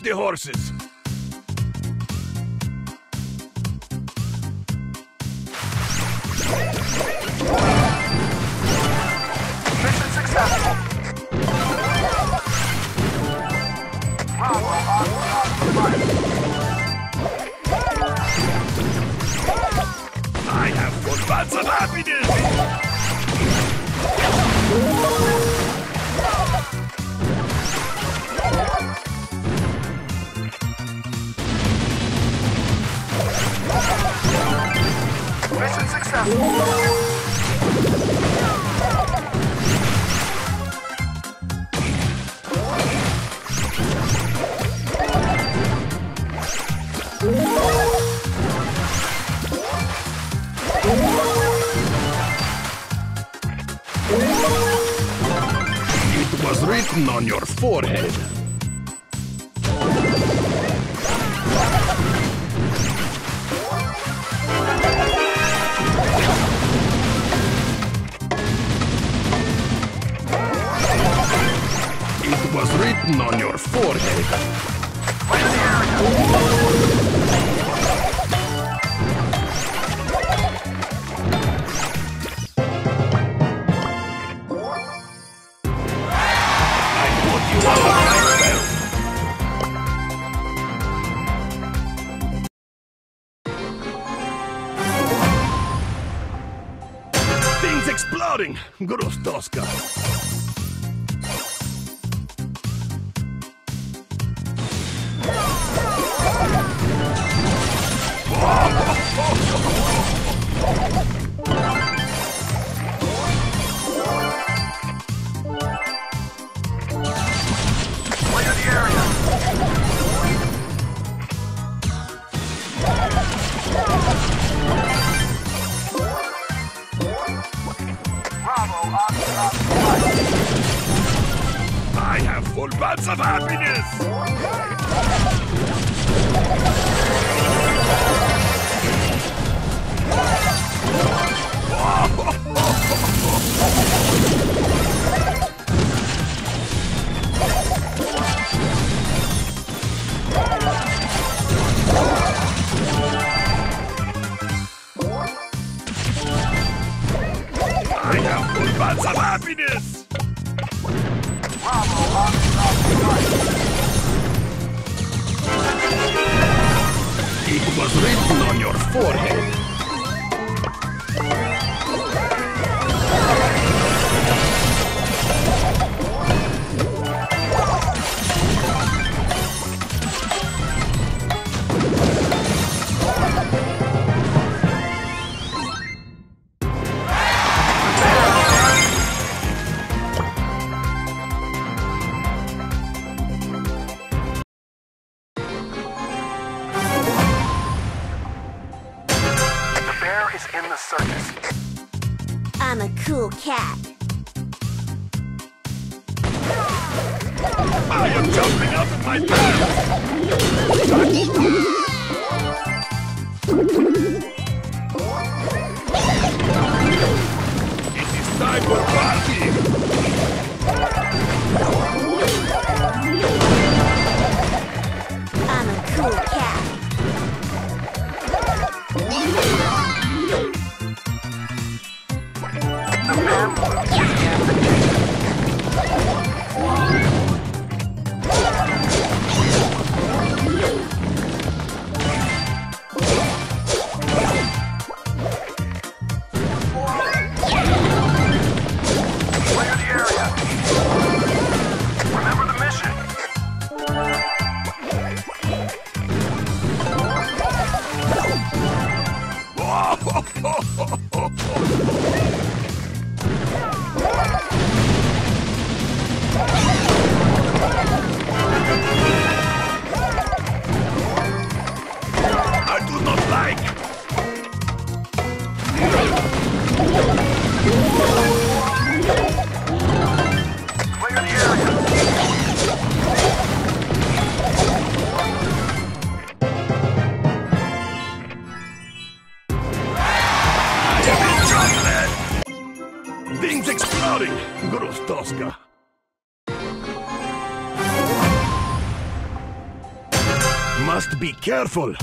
the horses. exploding! Grustowska! Oh, whole bunch of happiness! I have full bunch of happiness! It was written on your forehead. Must be careful!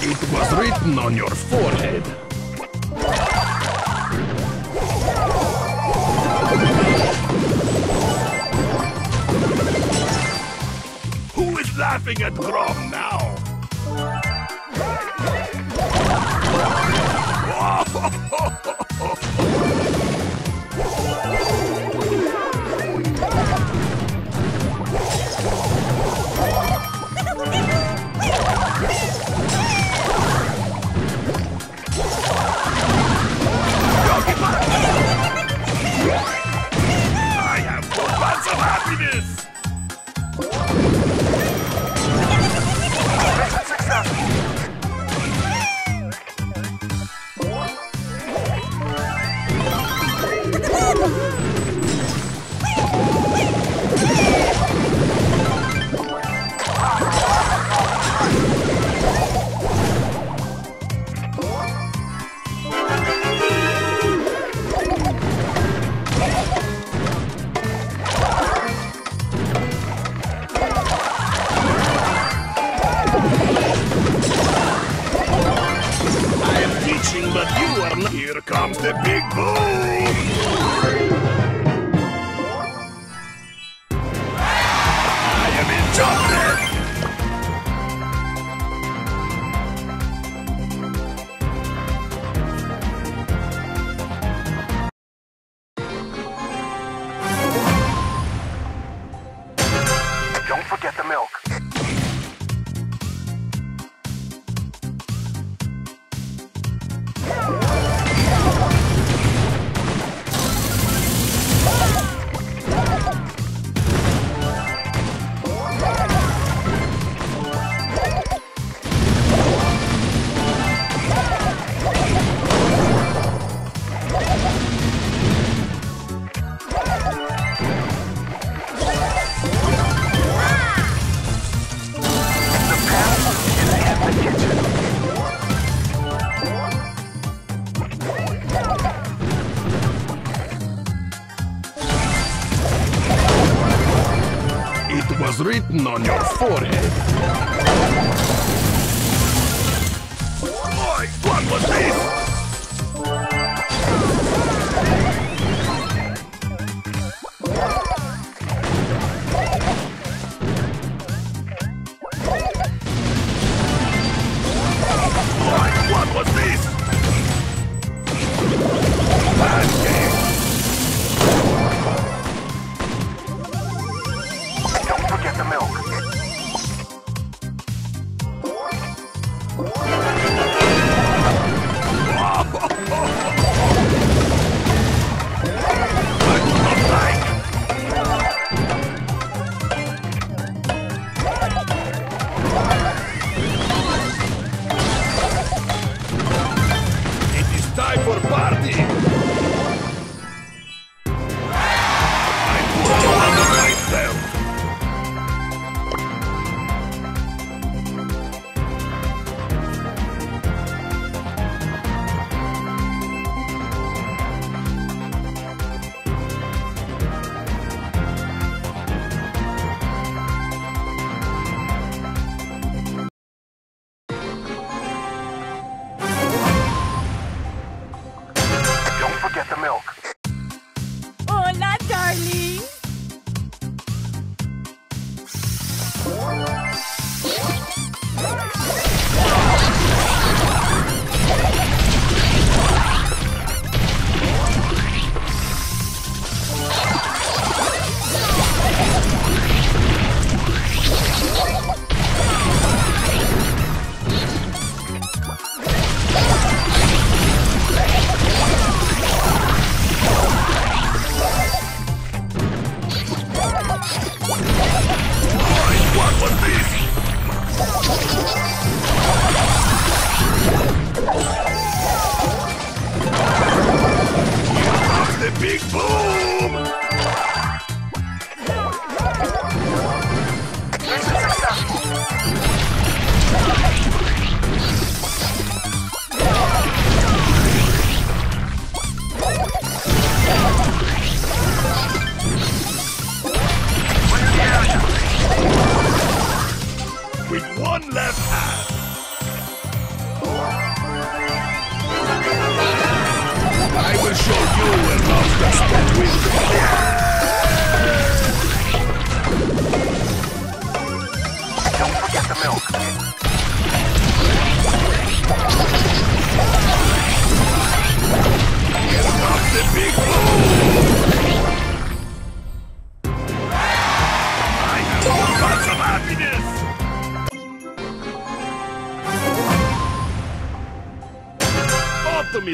It was written on your forehead. Who is laughing at Grom now? Ho, ho, ho, ho. on your forehead.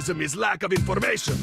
Racism is lack of information.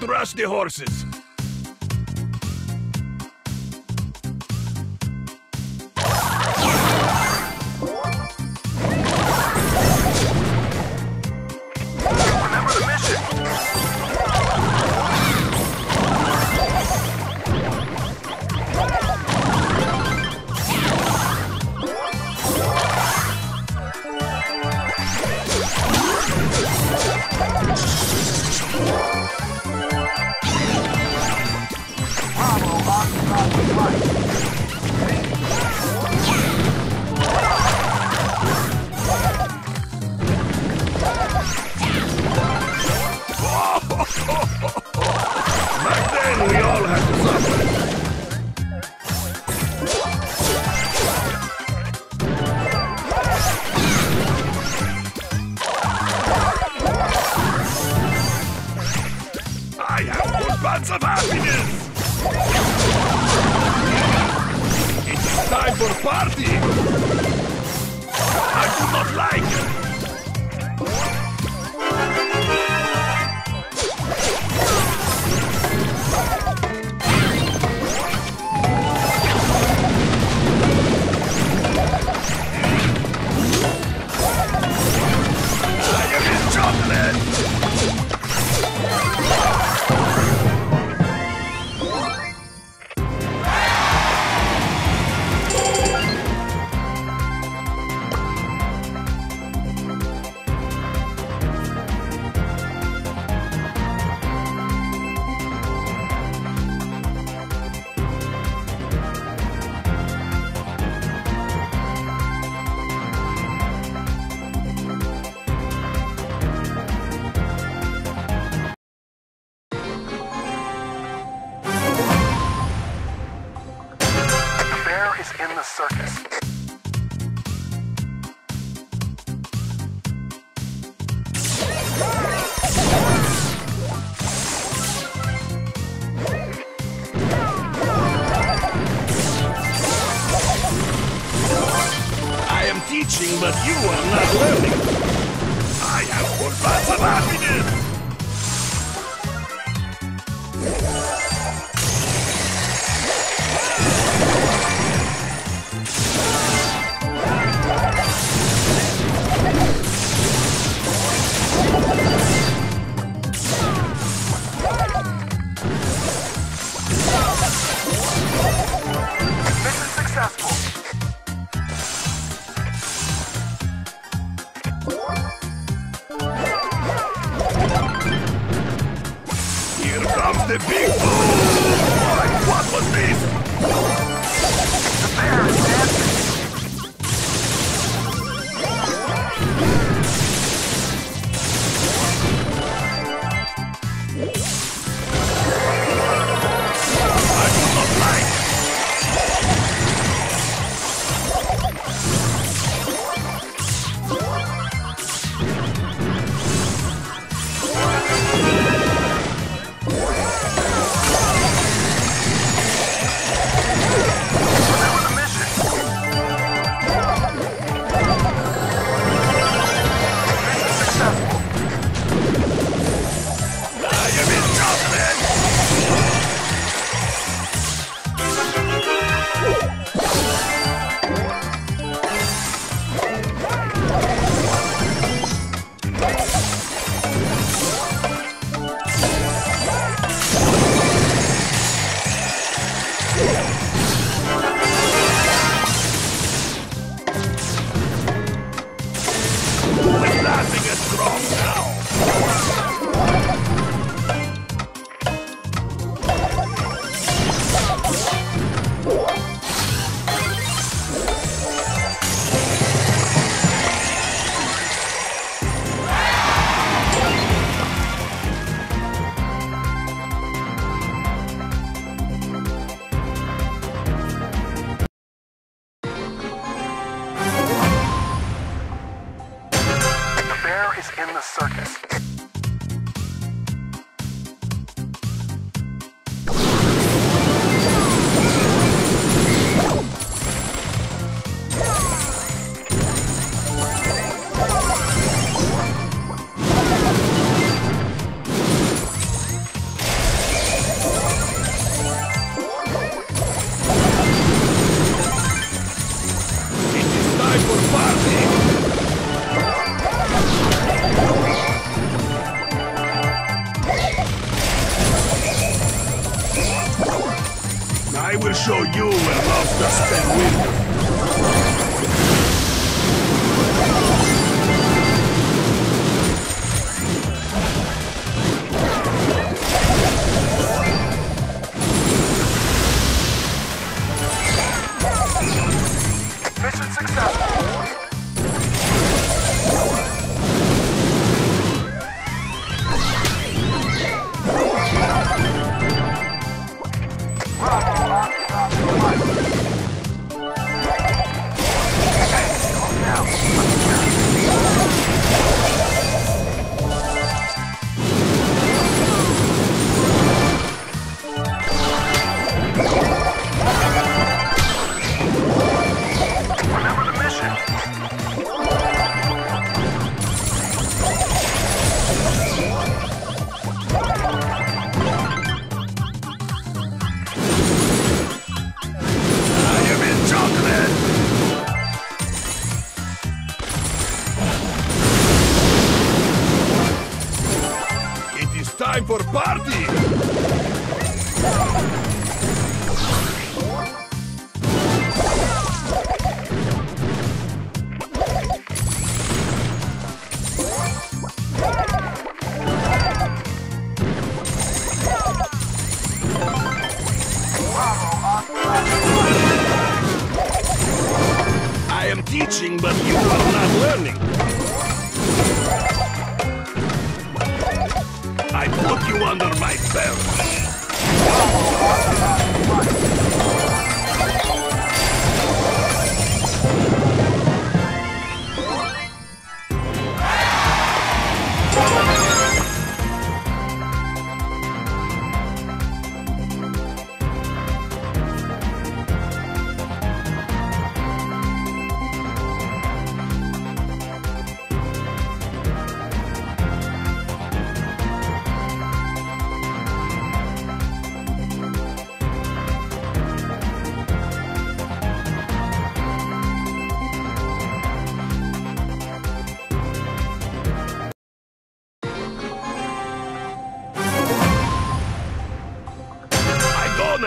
Don't rush the horses! of happiness! It is time for party. I do not like it!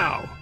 now!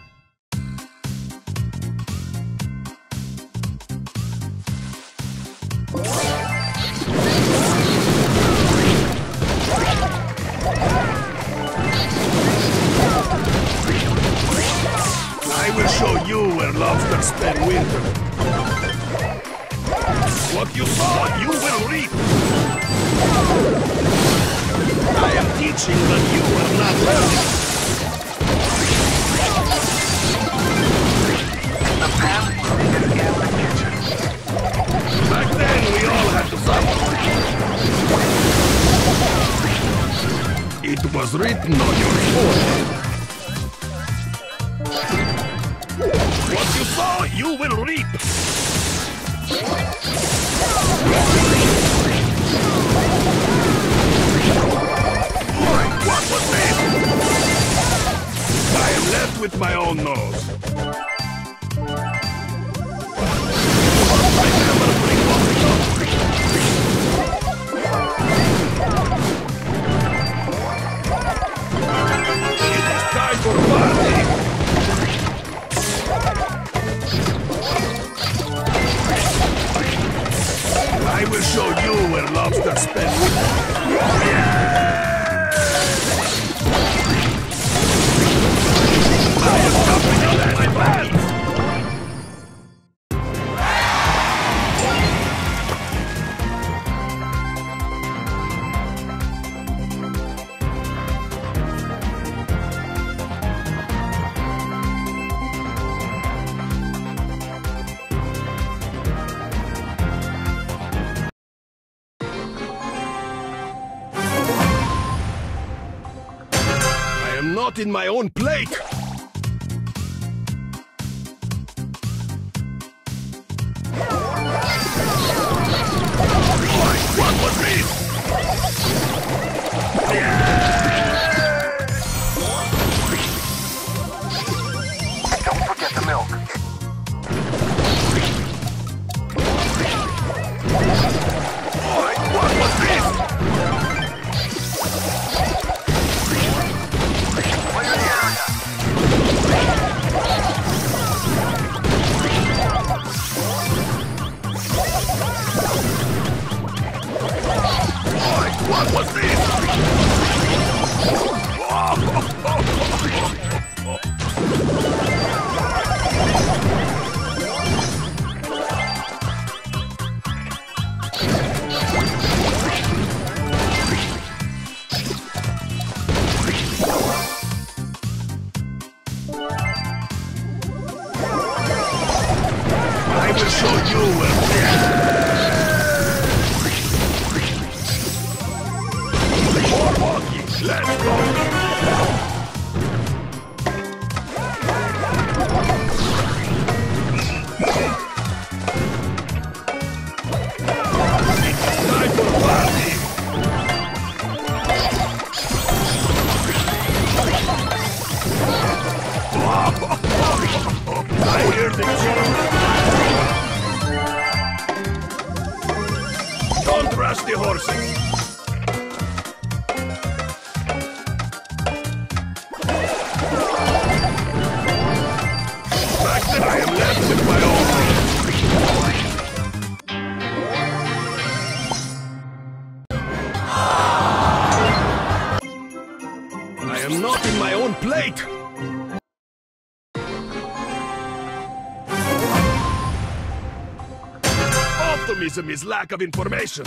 is lack of information.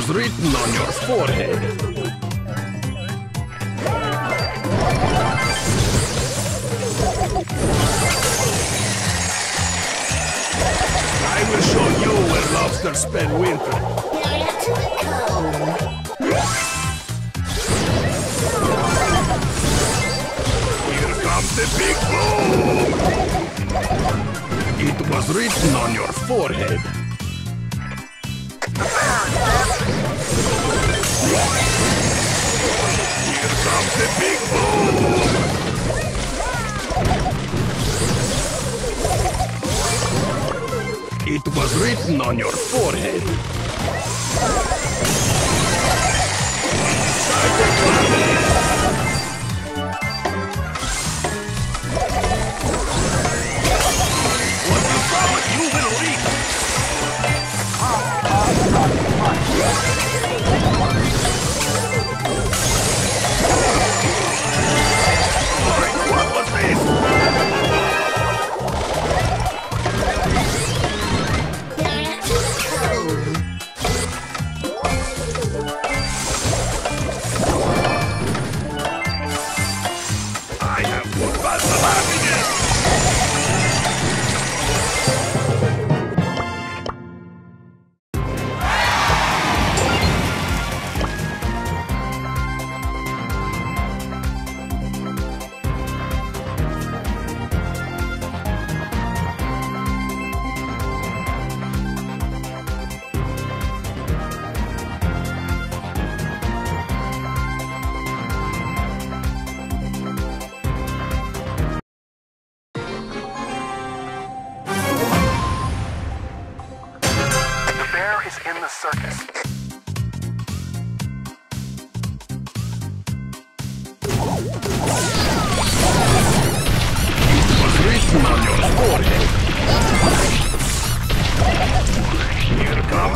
was written on your forehead. I will show you where lobsters spend winter. Here comes the big boom! It was written on your forehead. was written on your forehead.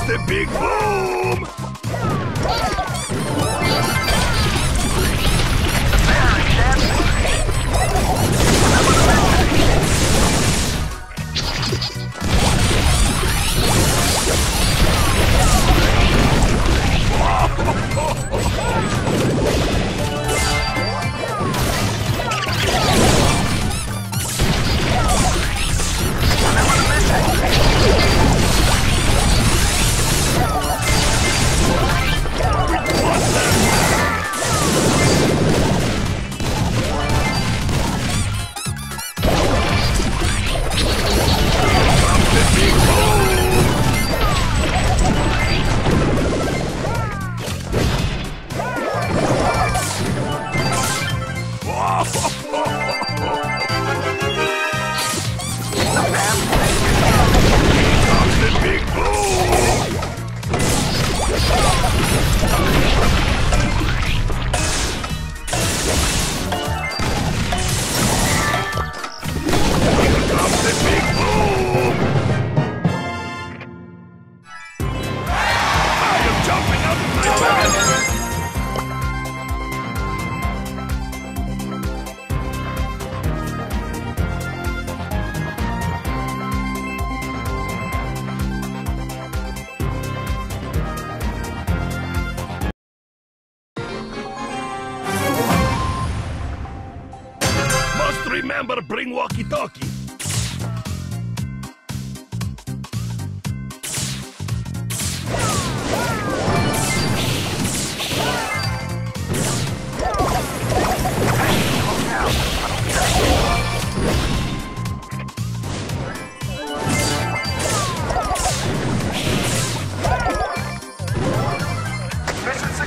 the big boom!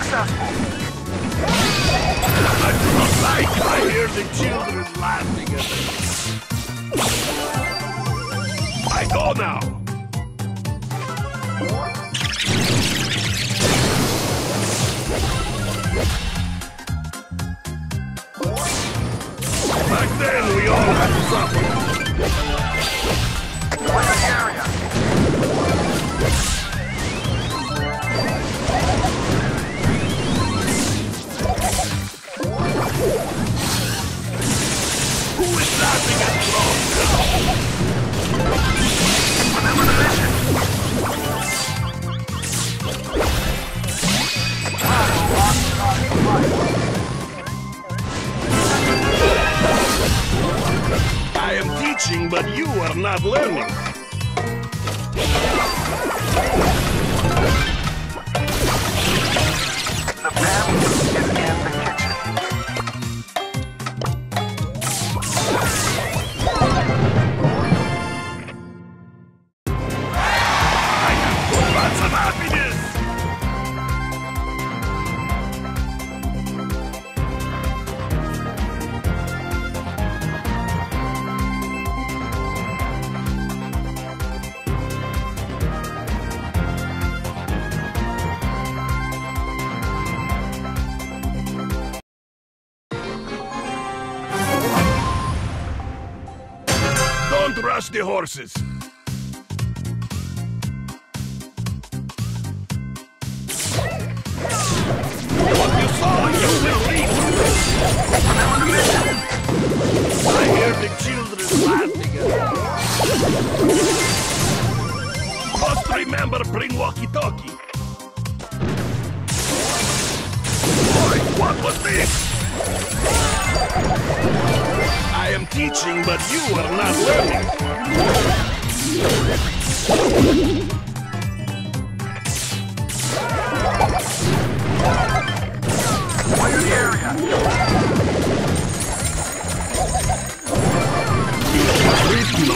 successful. I hear the children laughing at. I go now. Back then, we all had to suffer. teaching, but you are not learning. The path horses.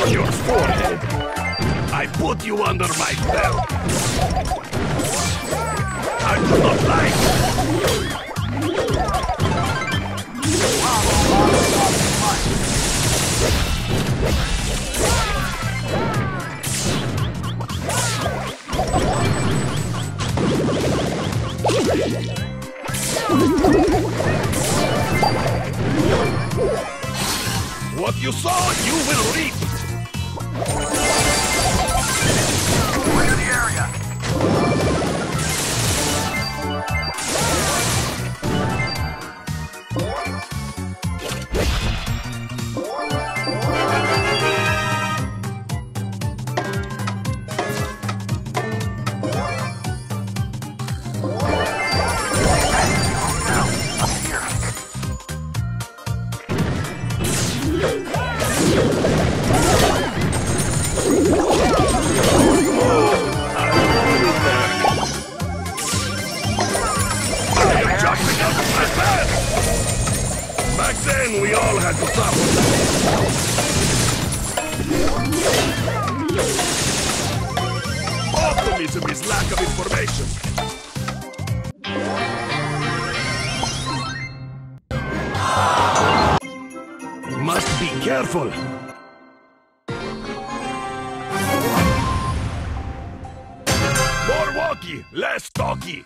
On your forehead. I put you under my belt. I do not like. What you saw, you will reap. Back then, we all had to suffer. Optimism is lack of information. Careful. More walkie, less talkie.